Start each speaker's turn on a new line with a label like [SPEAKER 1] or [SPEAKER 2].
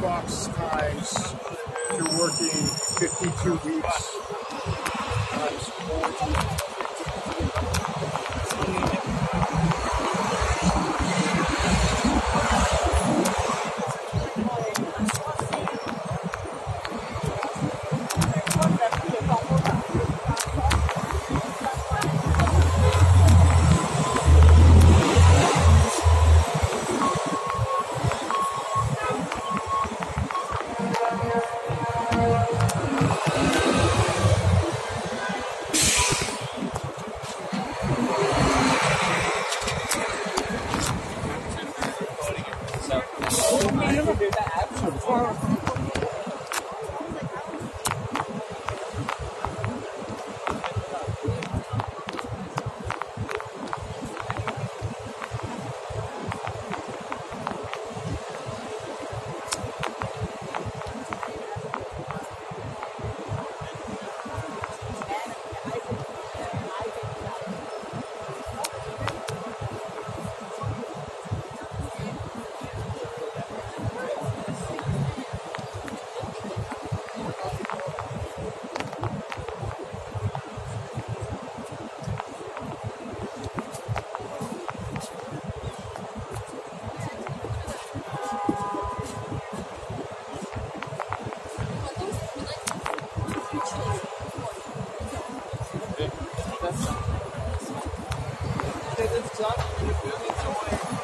[SPEAKER 1] box times, you're working 52 weeks times 40. data apps Stefan. Der sitzt da, der führt ihn so